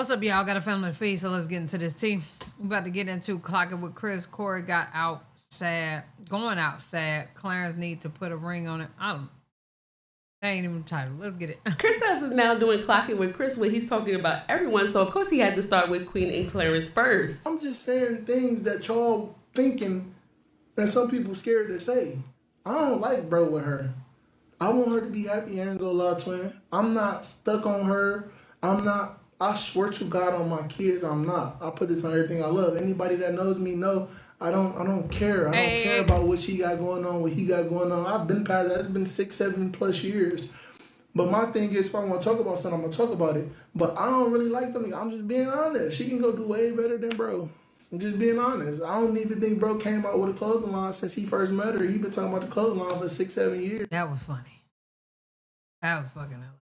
What's up, y'all? Got a family feed, so let's get into this tea. We about to get into clocking with Chris. Corey got out sad, going out sad. Clarence need to put a ring on it. I don't. That ain't even the title. Let's get it. Chris is now doing clocking with Chris where he's talking about everyone. So of course he had to start with Queen and Clarence first. I'm just saying things that y'all thinking that some people scared to say. I don't like bro with her. I want her to be happy and go love twin. I'm not stuck on her. I'm not I swear to God on my kids, I'm not. I put this on everything I love. Anybody that knows me know I don't I don't care. I don't Hey. care about what she got going on, what he got going on. I've been past that. It's been six, seven plus years. But my thing is, if I want to talk about something, I'm gonna talk about it. But I don't really like them. I'm just being honest. She can go do way better than bro. I'm just being honest. I don't even think bro came out with a clothing line since he first met her. He been talking about the clothing line for six, seven years. That was funny. That was fucking hilarious.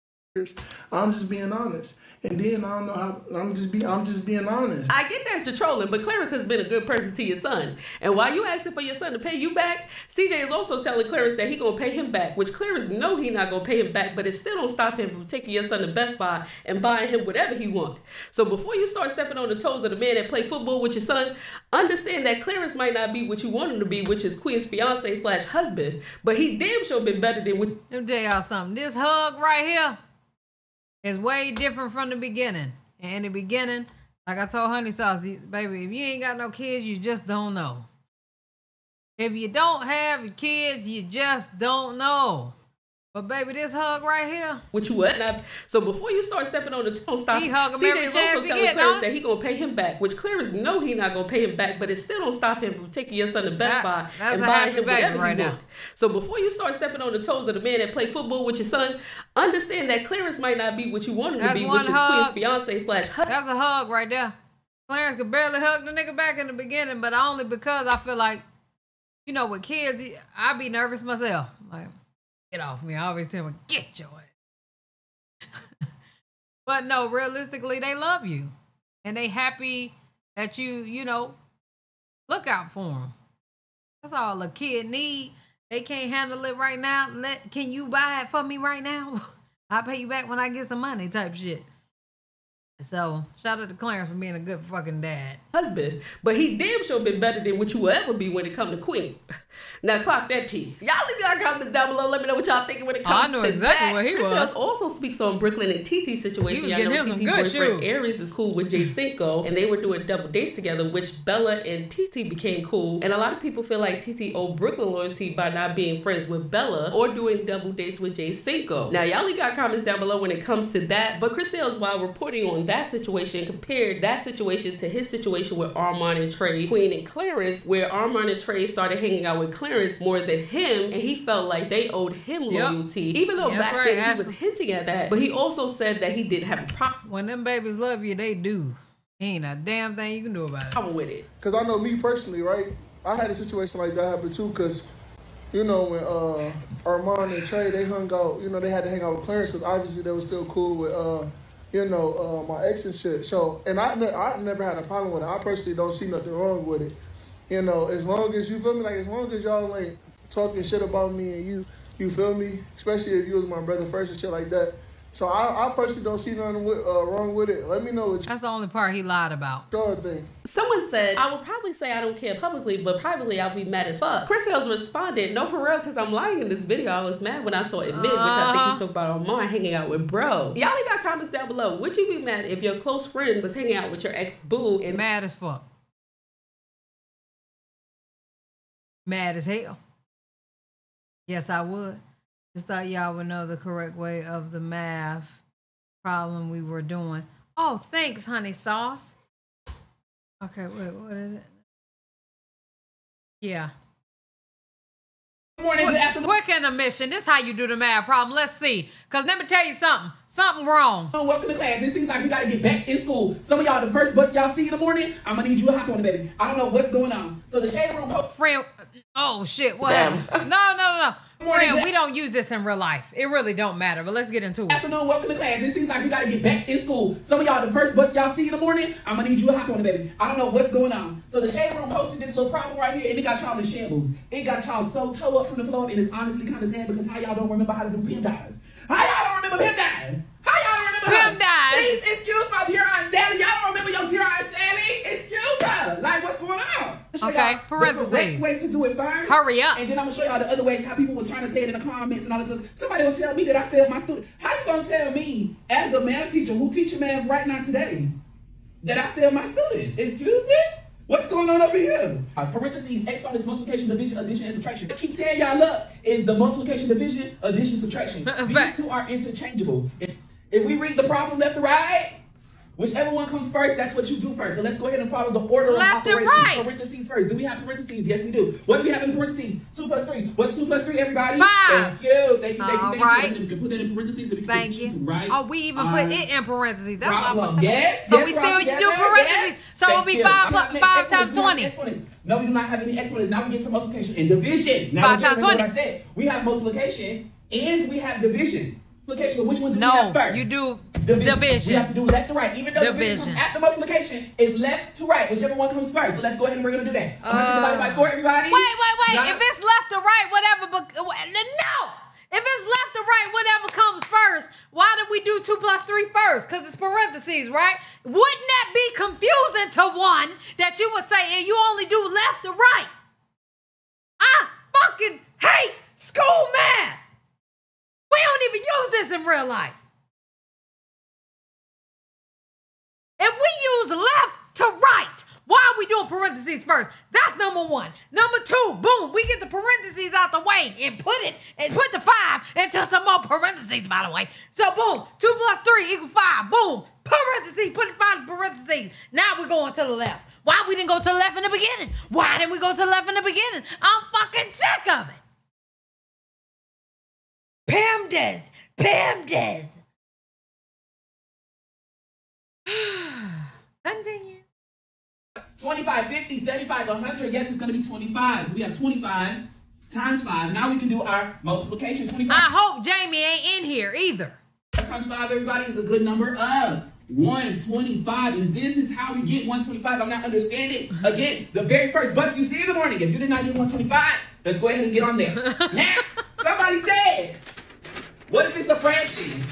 I'm just being honest. And then I don't know how. I'm just be. I'm just being honest. I get that you're trolling, but Clarence has been a good person to your son. And while you asking for your son to pay you back, CJ is also telling Clarence that he gonna pay him back, which Clarence know he not gonna pay him back, but it still don't stop him from taking your son to Best Buy and buying him whatever he want. So before you start stepping on the toes of the man that play football with your son, understand that Clarence might not be what you want him to be, which is Queen's fiance slash husband, but he damn sure been better than what Let me tell y'all something. This hug right here is way different from the beginning. And in the beginning, like I told Honey Sauce, baby, if you ain't got no kids, you just don't know. If you don't have kids, you just don't know. But baby, this hug right here, what you what? Now, so before you start stepping on the toe, stop. He hug him CJ every also he telling get, Clarence that he gonna pay him back, which Clarence know he not gonna pay him back, but it still don't stop him from taking your son to Best That- Buy and a buying him whatever right he now. want. So before you start stepping on the toes of the man that play football with your son, understand that Clarence might not be what you want him That's to be, which is hug. Queen's fiance slash husband. that's a hug right there. Clarence could barely hug the nigga back in the beginning, but only because I feel like, you know, with kids, I be nervous myself. Like, get off me. I always tell them, get your ass. but no, realistically, they love you, and they happy that you, you know, look out for them. That's all a kid need. They can't handle it right now. Let can you buy it for me right now? I'll pay you back when I get some money, type shit. So shout out to Clarence for being a good fucking dad. husband, but he damn sure been better than what you will ever be when it come to Queen. Now clock that T. Y'all leave your comments down below. Let me know what y'all thinking when it Oh, I comes to exactly that. what he Chris was. Hills also speaks on Brooklyn and TT situation. He was Y'all getting know him TT good boyfriend shoes. Aries is cool with Jay Cinco, and they were doing double dates together, which Bella and TT became cool. And a lot of people feel like TT owed Brooklyn loyalty by not being friends with Bella or doing double dates with Jay Cinco. Now y'all leave your comments down below when it comes to that. But Chris Sails, while reporting on that situation, compared that situation to his situation with Armand and Trey, Queen and Clarence, where Armand and Trey started hanging out with Clarence more than him, and he felt like they owed him Yep. loyalty. Even though That's back right, then he was hinting at that, but he also said that he didn't have a problem When them babies love you, they do. Ain't a damn thing you can do about it. with it. Cause I know me personally, right? I had a situation like that happen too. Cause you know when uh Armand and Trey they hung out, you know they had to hang out with Clarence because obviously they were still cool with uh you know uh my ex and shit. So and I ne- I never had a problem with it. I personally don't see nothing wrong with it. You know, as long as you feel me, like as long as y'all ain't talking shit about me and you you feel me, especially if you was my brother first and shit like that. So I, I personally don't see nothing with, uh, wrong with it. Let me know what You- That's the only part he lied about. y'all. Someone said, I would probably say I don't care publicly, but privately I'll be mad as fuck. Chris Sails responded, No, for real, because I'm lying in this video. I was mad when I saw Admit, which I think Uh-huh. he spoke about Armand hanging out with bro. Y'all leave your comments down below. Would you be mad if your close friend was hanging out with your ex boo and Mad as fuck. Mad as hell. Yes, I would. Just thought y'all would know the correct way of the math problem we were doing. Oh, thanks, honey sauce. Okay, wait, what is it? Yeah. morning, afternoon, Quick intermission. This how you do the math problem. Let's see. Cause let me tell you something. Something wrong. welcome to class. It seems like we gotta get back in school. Some of y'all, the first bus y'all see in the morning, I'm gonna need you to hop on it, baby. I don't know what's going on. So the shade room. Friend, oh shit, what happened? No, no, no, no. Friend, we don't use this in real life. It really don't matter, but let's get into it. Afternoon, welcome to class. It seems like we gotta get back in school. Some of y'all, the first bus y'all see in the morning, I'm gonna need you to hop on it, baby. I don't know what's going on. So the shade room posted this little problem right here, and it got y'all in shambles. It got y'all so toe up from the floor, and it's honestly kind of sad because how y'all don't remember how to do PEMDAS. How y'all don't remember PEMDAS? How y'all don't remember how? dives? Please excuse my pure unsanity. Okay, parentheses. The correct way to do it first. Hurry up. And then I'm gonna show y'all the other ways how people was trying to say it in the comments and all this. Somebody will tell me that I failed my student. How you gonna tell me as a math teacher who teaching math right now today that I failed my students? Excuse me? What's going on up in here? Uh, parentheses, exponents, multiplication, division, addition, and subtraction. I keep tearing y'all up is the multiplication, division, addition, subtraction. These Facts. two are interchangeable. If, if we read the problem left to right, whichever one comes first, that's what you do first. So let's go ahead and follow the order Left of and operations. right. Parentheses first. Do we have parentheses? Yes, we do. What do we have in parentheses? Two plus three. What's two plus three, everybody? Five. Thank you. Thank you. Thank you. All Thank right. you. We can put that in parentheses. but Thank you. write Oh, we even put it in parentheses. That's what problem. I'm- Yes. So yes, we still all do parentheses. Yes. So it'll Thank be you. five plus- five times We don't 20. have exponents. No, we do not have any exponents. Now we get to multiplication and division. Now Five times 20. What I said. We have multiplication and we have division. Multiplication, which one do No, we have first? you do division. division. We have to do left to right. Even though division, Division. after multiplication, is left to right. Whichever one comes first. So let's go ahead and we're gonna do that. 100 Uh, divided by four, everybody. Wait, wait, wait. If it's left or right, whatever. But no, if it's left or right, whatever comes first. Why did we do two plus three first? Because it's parentheses, right? Wouldn't that be confusing to one that you would say, and you only do left or right? I fucking hate school math. We don't even use this in real life. If we use left to right, why are we doing parentheses first? That's number one. Number two, boom, we get the parentheses out the way and put it and put the five into some more parentheses, by the way. So boom, two plus three equals five. Boom, parentheses, put the five in parentheses. Now we're going to the left. Why we didn't go to the left in the beginning? Why didn't we go to the left in the beginning? I'm fucking sick of it. PEMDAS, PEMDAS. Continue. 25, 50, 75, 100. Yes, it's going to be 25. We have 25 times 5. Now we can do our multiplication. 25 I hope Jamie ain't in here either. times 5, everybody, is a good number of 125. And this is how we get 125. I'm not understanding. Again, the very first bus you see in the morning, if you did not get 125, let's go ahead and get on there. now, somebody said, what if it's a fraction?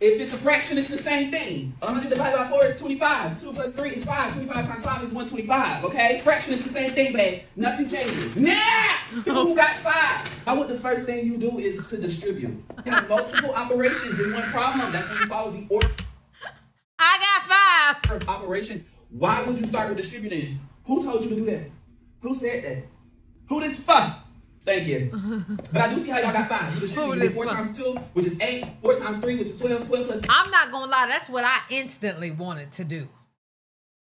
If it's a fraction, it's the same thing. 100 divided by 4 is 25. 2 plus 3 is 5. 25 times 5 is 125. Okay? Fraction is the same thing, babe. Nothing changes. Nah! people who got 5, how would the first thing you do is to distribute? You have multiple operations in one problem. That's when you follow the order I got five. of operations. Why would you start with distributing? Who told you to do that? Who said that? Who this fuck? Thank you. But I do see how y'all got five. You distribute Who with this four times two, which is eight. Four times three, which is 12. 12 plus I'm not gonna lie, that's what I instantly wanted to do.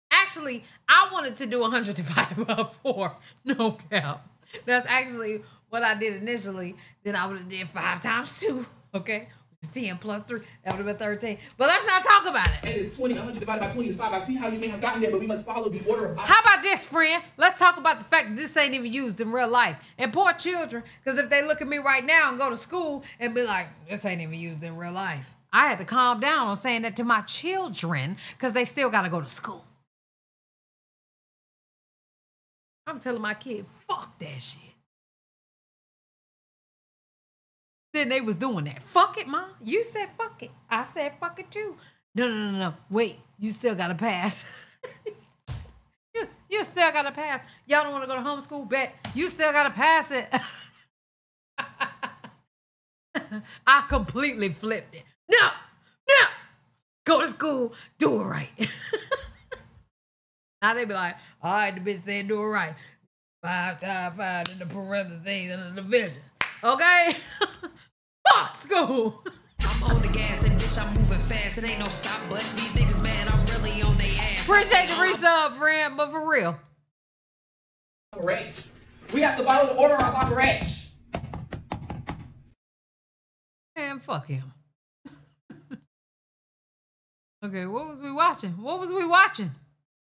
Actually, I wanted to do 100 divided by 4. No cap. That's actually what I did initially. Then I would have did 5 times 2. Okay? Which is 10 plus 3. That would have been 13. But let's not talk about it. It is 20. 100 divided by 20 is 5. I see how you may have gotten there, but we must follow the order of How about this, friend? Let's talk about the fact that this ain't even used in real life. And poor children, because if they look at me right now and go to school and be like, this ain't even used in real life. I had to calm down on saying that to my children because they still got to go to school. I'm telling my kid, fuck that shit. Then they was doing that. Fuck it, mom. You said fuck it. I said fuck it too. No, no, no, no. Wait, you still got to pass. you, you still got to pass. Y'all don't want to go to homeschool? Bet. You still got to pass it. I completely flipped it. No, no. Go to school. Do it right. now they be like, all right, the bitch said do it right. Five times five in the parentheses and the division. Okay? Fuck school. I'm on the gas and bitch, I'm moving fast. It ain't no stop button. These niggas mad, I'm really on their ass. Appreciate the resub, friend, but for real. operation. We have to follow the order of operation. Man, fuck him. okay, what was we watching? What was we watching?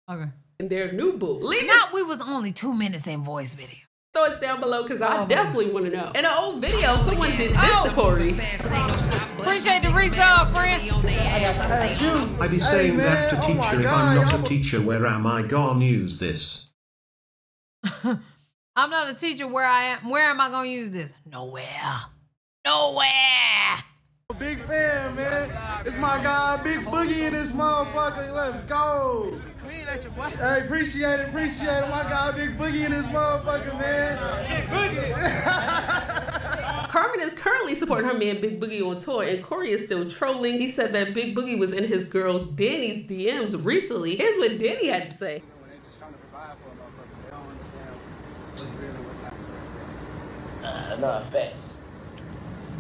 Okay. And their new boo. Leave it. Not we was only two minutes in voice video. Throw it down below because I Oh, my definitely want to know. In an old video, someone did this Oh. to Corey. It ain't no. Appreciate the resub, friend. On their I stay on. I be Hey, saying that to man. Oh my teacher if God, I'm not y'all- a teacher where am I gonna use this? I'm not a teacher. Where I am? Where am I gonna use this? Nowhere. Nowhere. Big fan, man. It's my guy, Big Boogie in this motherfucker. Let's go. Hey, appreciate it, appreciate it. My guy, Big Boogie in this motherfucker, man. Big Boogie. Carmen is currently supporting her man Big Boogie on tour, and Corey is still trolling. He said that Big Boogie was in his girl Danny's DMs recently. Here's what Danny had to say. when they just trying to provide for a motherfucker, don't understand what's real and what's not real. Uh, nah, facts.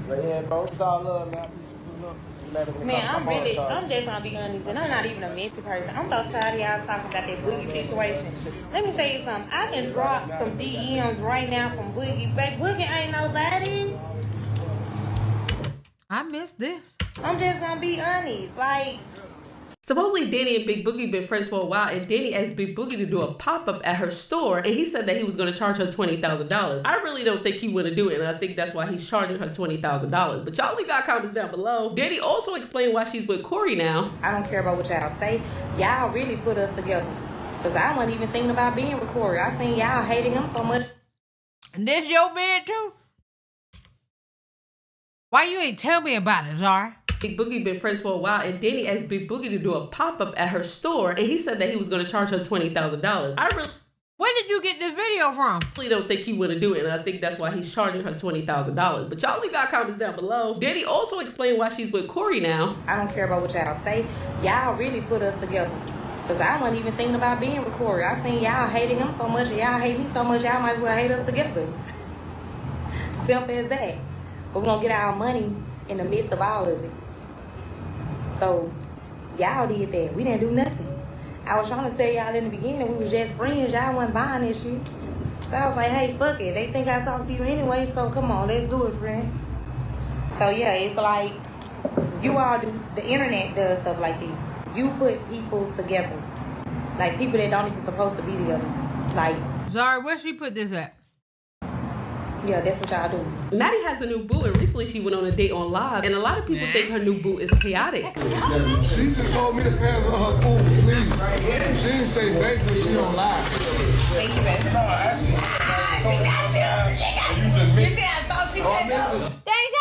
But yeah, bro, it's all love, man. I appreciate you pulling up. You let it Man, come- I'm come really. I'm just gonna be honest, and I'm not even a messy person. I'm so tired of y'all talking about that Boogie situation. Let me tell you something. I can drop some DMs right now from Boogie. But Boogie ain't nobody. I missed this. I'm just gonna be honest. Like, Supposedly, Danny and Big Boogie been friends for a while, and Danny asked Big Boogie to do a pop up at her store, and he said that he was going to charge her twenty thousand dollars. I really don't think he want to do it, and I think that's why he's charging her twenty thousand dollars. But y'all leave your comments down below. Danny also explained why she's with Corey now. I don't care about what y'all say. Y'all really put us together. Cause I wasn't even thinking about being with Corey. I think y'all hated him so much. And this your man too? Why you ain't tell me about it, Zara? Big Boogie been friends for a while, and Danny asked Big Boogie to do a pop up at her store, and he said that he was going to charge her twenty thousand dollars. I really. Where did you get this video from? really don't think he would have do it, and I think that's why he's charging her twenty thousand dollars. But y'all leave your comments down below. Danny also explained why she's with Corey now. I don't care about what y'all say. Y'all really put us together. Cause I wasn't even thinking about being with Corey. I think y'all hated him so much, and y'all hate me so much, y'all might as well hate us together. Simple as that. But we're gonna get our money in the midst of all of it. So y'all did that. We didn't do nothing. I was trying to tell y'all in the beginning we was just friends. Y'all wasn't buying this shit. So I was like, hey, fuck it. They think I talked to you anyway, so come on, let's do it, friend. So yeah, it's like you all do the internet does stuff like this. You put people together. Like people that don't even supposed to be together. Like, Zara, where should we put this at? Yeah, that's what y'all do. Maddie has a new boo, and recently she went on a date on live, and a lot of people think her new boo is chaotic. She just told me to pass her her food, please. She didn't say bake when she on live. Thank you, baby. No, actually. Ah, she got you. You just missed see, I thought she said missed no. it. Thanks, thanks,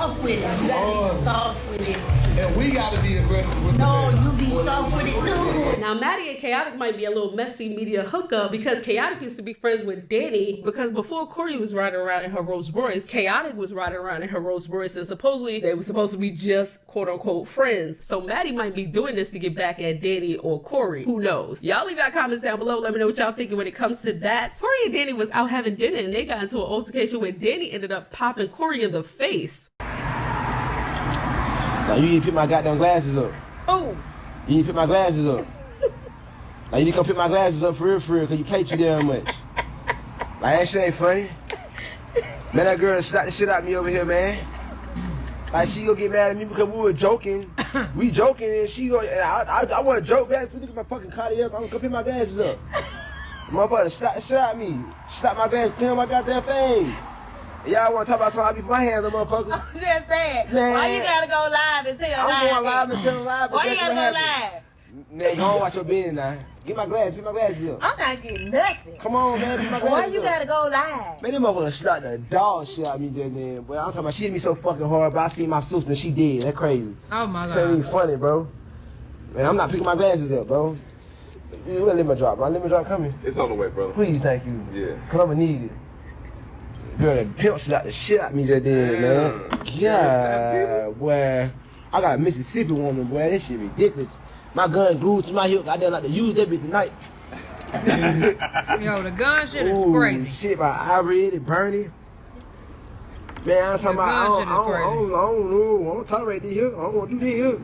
Oh. soft with it. You gotta be soft with it. And we got to be aggressive with No, the you be soft with it too. Now, Maddie and Chaotic might be a little messy media hookup because Chaotic used to be friends with Danny because before Corey was riding around in her Rolls Royce, Chaotic was riding around in her Rolls Royce and supposedly they were supposed to be just quote unquote friends. So Maddie might be doing this to get back at Danny or Corey. Who knows? Y'all leave your comments down below. Let me know what y'all thinking when it comes to that. Corey and Danny was out having dinner and they got into an altercation where Danny ended up popping Corey in the face. Now you need to pick my goddamn glasses up. Oh. You need to pick my glasses up. like, you need to come pick my glasses up for real, for real, cause you play too damn much. Like that shit ain't funny. Man, that girl slapped the shit out of me over here, man. Like she gonna get mad at me because we were joking. we joking and she go. I, I, I want to joke back. So look at my fucking Cartier. I'm gonna come pick my glasses up. Motherfucker slap the shit out of me. Slap my glasses, clean my goddamn face. And Y'all want to talk about something? I be put my hands on motherfuckers. Just saying. Man. Why you gotta go live and tell I'm live? going live and telling live. Why you exactly gotta go happened. live? Man, go on watch your business now. Get my glass. get my glasses up. I'm not getting nothing. Come on, man, get my glasses Why you up. gotta go live? Man, them motherfuckers slapped the dog shit out of me just then. Boy, I'm talking about she hit me so fucking hard, but I seen my sister and she did. That crazy. Oh my This ain't even funny, bro. Man, I'm not picking my glasses up, bro. Yeah, Where limit drop? My limit drop coming. It's on the way, brother. Please, thank you. Yeah. Cause I'ma need it. Girl, that pimp slapped the shit out of me just then, man. God, boy. I got a Mississippi woman, boy. This shit ridiculous. My gun glued to my hip. I didn't like to use that bitch tonight. Yo, the gun shit is Ooh, crazy. Shit by Ivory and Bernie. Man, I'm talking The about, I gun don't, I don't, I don't, I don't know, I don't tolerate this here. I don't want to do this here.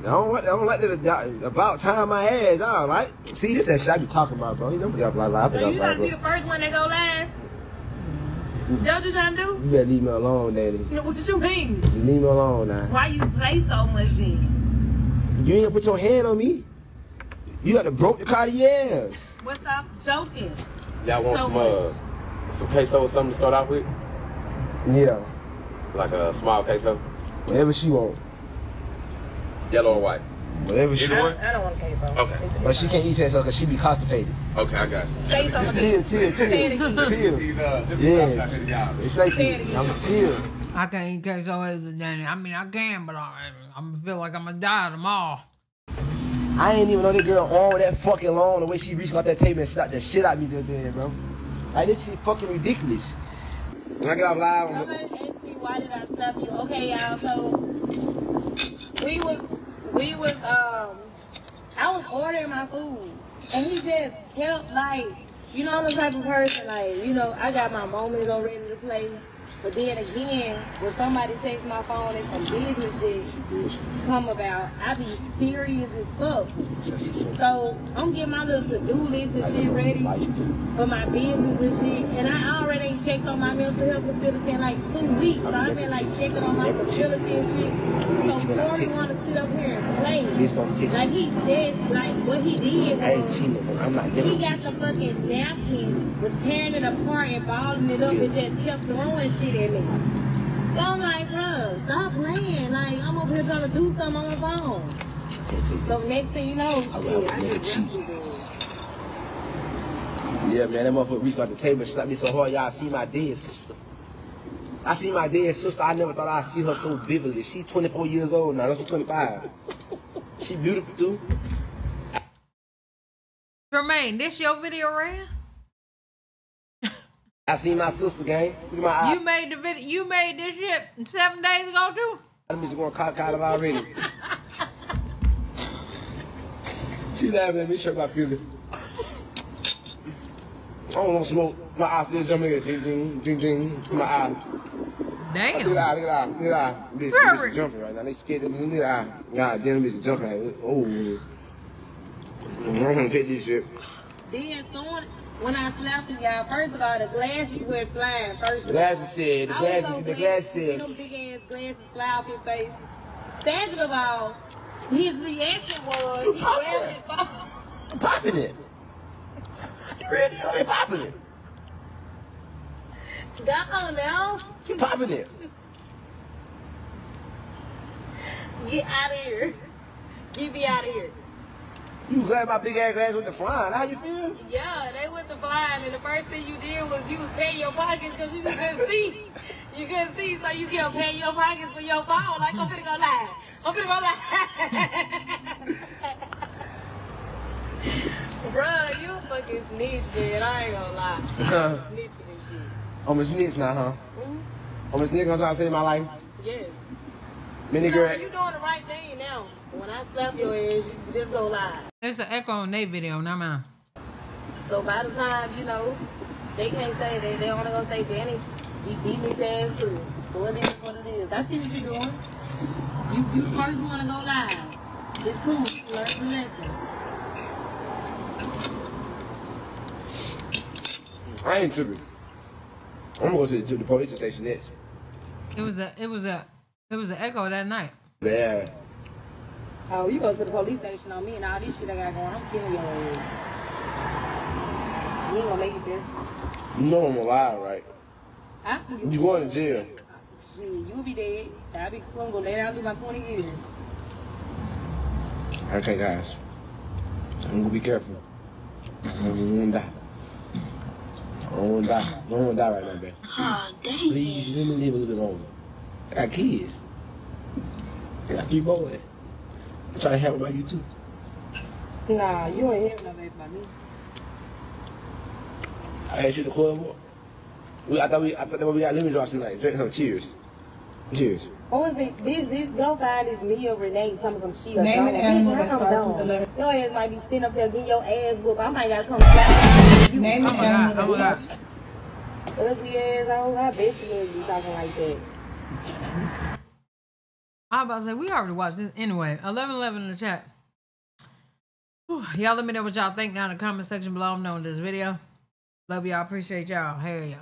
I don't like, I don't like that about time my ass. I don't like. See, this that shit I be talking about, bro. You know, blah, blah, blah, So blah, you blah, gotta be the first one that go live? That's what you trying to do? You better leave me alone, Daddy. What did you mean? Just leave me alone now. Why you play so much then? You ain't gonna put your hand on me. You got to broke the Cartiers. What's up joking? Y'all want So some uh, some queso or something to start off with? Yeah, Like a small queso? whatever she want. Yellow or white? Whatever she Either want. I don't want queso. Okay. But she can't eat queso because she be constipated. Okay, I got you. Say something. Chill, chill, Say it again. chill. Chill. These, uh, Yeah. I could've got. Thank you. I'm chill. I can't eat queso either, Danny. I mean, I can, but I, I'm feel like I'm gonna die tomorrow. I ain't even know that girl on that fucking long the way she reached out that table and shot the shit out me just then, bro. Like this shit fucking ridiculous. When I get off live, I'm Somebody asked me why did I stop you? Okay, y'all. So we was we was um I was ordering my food and he just kept like you know I'm the type of person like you know I got my moments on ready to play. But then again, when somebody takes my phone and some business shit come about, I be serious as fuck. So I'm getting my little to-do list and shit ready for my business and shit. And I already ain't checked on my mental health facility in like two weeks. So I've been like checking on my facility and shit. So Corey up here and play. Bitch, don't text Like he just like what he did I ain't cheating. I'm not he giving got the fucking napkin, mm-hmm. was tearing it apart and balling it up and just kept throwing shit at me. So I'm like, bruh, stop playing. Like, I'm over here trying to do something on my phone. So next thing you know, shit, I just. Yeah, man, that motherfucker reached out the table and slapped me so hard, y'all see my dead sister. I see my dead sister. I never thought I'd see her so vividly. She's 24 years old now. She's 25. She beautiful too. Tremaine, this your video, ran? I see my sister, gang. Look at my eye. You made the video. You made this shit seven days ago too. Bitch going to cock it already. She's laughing at me, shirt my beauty. I don't want to smoke. My eye still jumping at ding ding ding ding. My eye. Look at Damn. that, look at that, look at that. Bitch, bitch is jumping right now. They scared of me. Look at that. God damn, bitch is jumping at me. Oh. I'm gonna take this shit. Then soon, when I slapped him, y'all, first of all, the glasses went flying. First of all. glasses said, the glasses, so the glasses see said. Them big ass glasses fly off his face. Second of all, his reaction was he grabbed his phone. Popping it. You ready? I'm popping it. Down now. You popping it. Get out of here. Get me out of here. You glad my big ass glass with the flying. How you feel? Yeah, they went to flying, and the first thing you did was you was paying your pockets because you couldn't see. You couldn't see, so you kept paying your pockets for your phone. Like, I'm finna go live. I'm finna go live. Bruh, you a fucking snitch, man. I ain't gonna lie. Snitching and shit. I'm a snitch now, huh? I'm a snitch. I'm trying to save my life. Yes. Many You know, girl. you doing the right thing now. When I slap your ass, you just go live. There's an echo on their video, not mine. So by the time, you know, they can't say that. They only gonna say, Danny, he beat me ass too. So it is what it is. I see what you're doing. You, you first wanna go live. It's cool. Learn some lessons. I ain't tripping. I'm gonna go to the, to the police station next. It was a. It was a. It was an echo that night. Yeah. Oh, you go to the police station on me and all this shit I got going. I'm killing your ass. You ain't gonna make it there. You know I'm alive, right? After You going to jail. Shit, you'll be dead. I'll be gonna go lay down through my 20 years. Okay, guys. I'm gonna be careful. I don't wanna die. I don't wanna die. I don't wanna die right now, baby. Oh, ah, dang. Please, let me live a little bit longer. I got kids. I got three boys. I try to help about you too. Nah, you ain't having no baby by me. I asked you the club. up. We, I thought we, I thought that we got lemon drops tonight. Drink some. Cheers. Cheers. What was it? This, this, go find this me or Renee, some of some shit. Name an animal Bitch, that I'm starts with the letter- Your ass might be sitting up there getting your ass whooped. I might gotta come slap you. Name an Oh my animal God, oh that God. Ugly ass, I don't I bet you would be talking like that. I was about to say we already watched this anyway. Eleven eleven in the chat. Y'all let me know what y'all think down in the comment section below. I'm knowing this video. Love y'all. Appreciate y'all. Hell yeah.